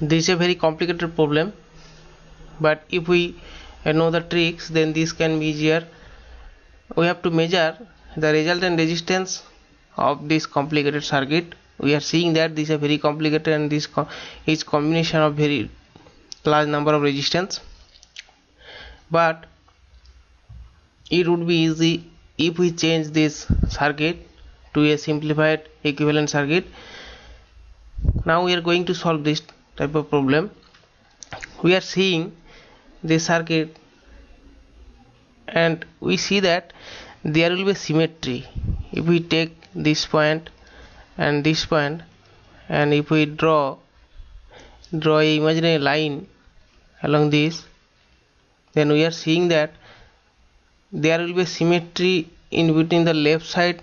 this is a very complicated problem but if we know the tricks then this can be easier. We have to measure the resultant resistance of this complicated circuit. We are seeing that this is a very complicated and this co is combination of very large number of resistance. But it would be easy if we change this circuit to a simplified equivalent circuit. Now we are going to solve this type of problem we are seeing this circuit and we see that there will be symmetry. If we take this point and this point and if we draw draw a imaginary line along this then we are seeing that there will be symmetry in between the left side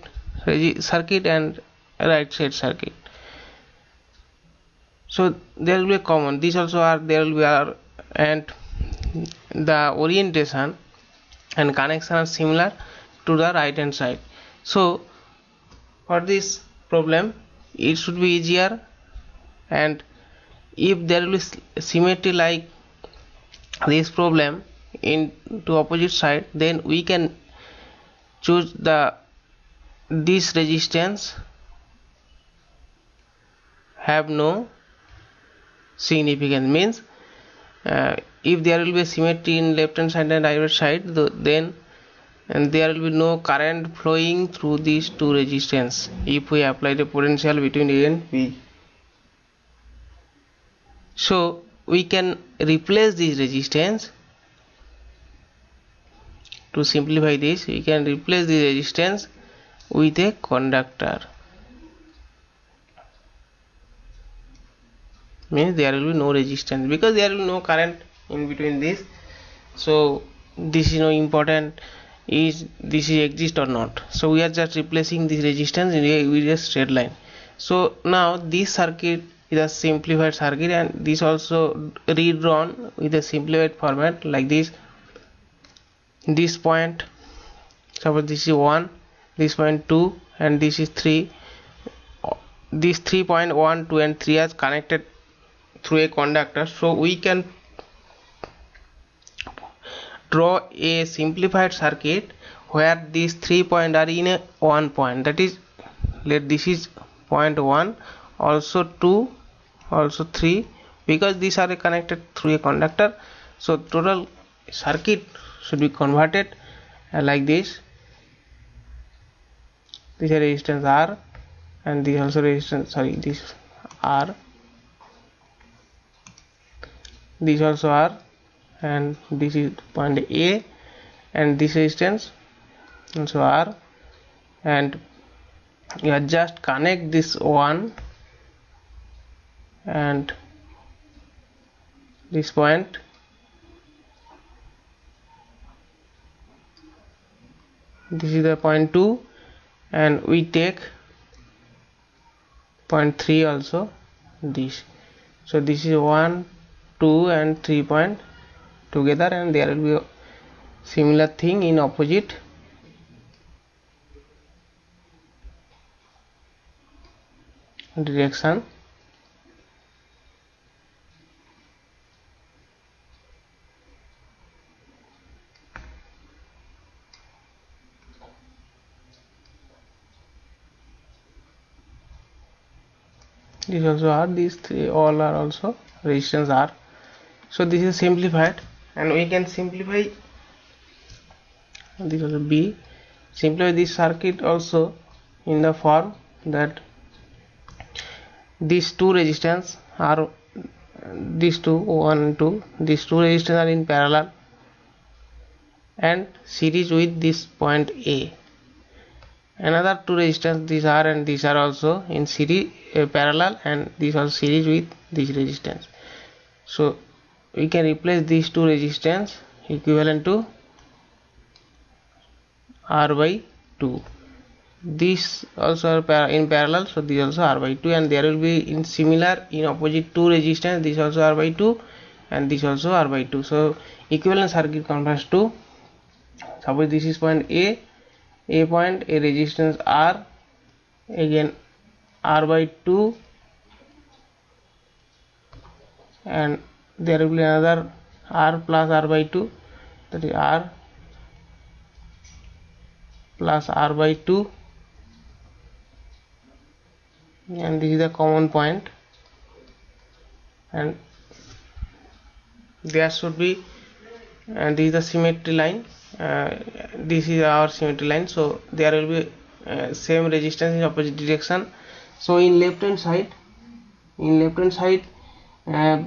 circuit and right side circuit so there will be a common. These also are there will be are and the orientation and connection are similar to the right hand side. So for this problem it should be easier. And if there will be symmetry like this problem in to opposite side then we can choose the this resistance. Have no significance means uh, if there will be symmetry in left hand side and right side then and there will be no current flowing through these two resistance if we apply the potential between A and B. So we can replace this resistance. To simplify this we can replace the resistance with a conductor means there will be no resistance because there will be no current in between this. So this is no important is this is exist or not. So we are just replacing this resistance with a straight line. So now this circuit is a simplified circuit and this also redrawn with a simplified format like this. This point suppose this is 1 this point 2 and this is 3 this 3.1 2 and 3 are connected through a conductor. So we can draw a simplified circuit where these three points are in a one point. That is let this is point 1 also 2 also 3 because these are connected through a conductor. So total circuit should be converted like this. This is resistance R and this also resistance sorry this R this also are and this is point A and this resistance also R and you just connect this one and this point this is the point 2 and we take point 3 also this. So this is 1 2 and 3 point together and there will be similar thing in opposite. Direction. These also are these three all are also resistance are so this is simplified and we can simplify this is b. Simplify this circuit also in the form that these two resistance are these two one two these two resistance are in parallel and series with this point a. Another two resistance these are and these are also in series uh, parallel and these are series with this resistance. So we can replace these two resistance equivalent to r by 2 these also are in parallel so these also r by 2 and there will be in similar in opposite two resistance this also r by 2 and this also r by 2 so equivalent circuit converts to suppose this is point a a point a resistance r again r by 2 and there will be another r plus r by 2 that is r plus r by 2 and this is the common point. And there should be and this is the symmetry line. Uh, this is our symmetry line. So there will be uh, same resistance in opposite direction. So in left hand side in left hand side uh,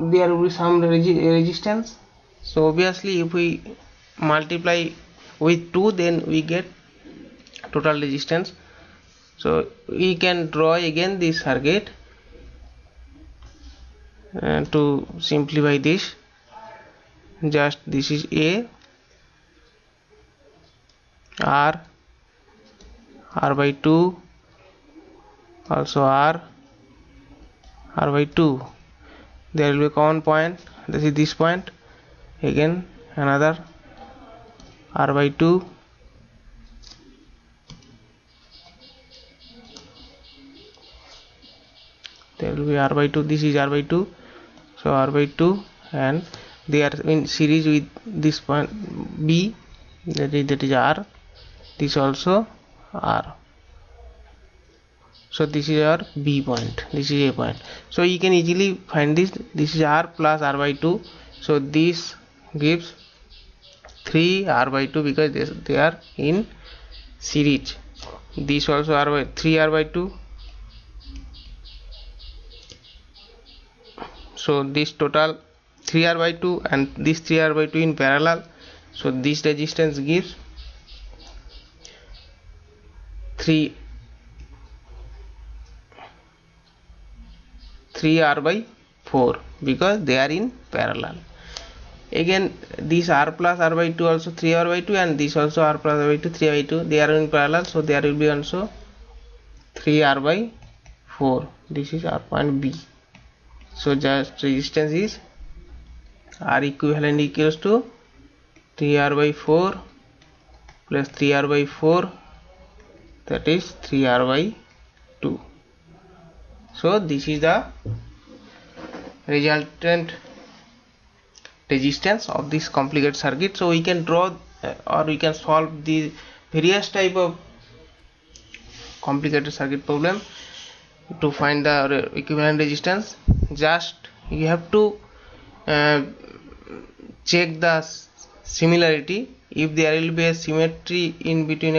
there will be some resi resistance. So obviously if we multiply with 2 then we get total resistance. So we can draw again this circuit uh, to simplify this. Just this is a r r by 2 also r r by 2 there will be common point. This is this point. Again another. R by 2 there will be r by 2 this is r by 2 so r by 2 and they are in series with this point b. That is that is r. This also r so this is our b point. This is a point. So you can easily find this. This is r plus r by 2 so this gives 3 r by 2 because they, they are in series. This also r by 3 r by 2 so this total 3r by 2 and this 3r by 2 in parallel. So this resistance gives 3 3r by 4 because they are in parallel. Again this r plus r by 2 also 3r by 2 and this also r plus r by 2 3R by 2 they are in parallel so there will be also 3r by 4 this is r point b. So just resistance is R equivalent equals to 3R by 4 plus 3R by 4 that is 3R by 2 so this is the resultant resistance of this complicated circuit. So we can draw uh, or we can solve the various type of complicated circuit problem to find the equivalent resistance. Just you have to uh, check the similarity. If there will be a symmetry in between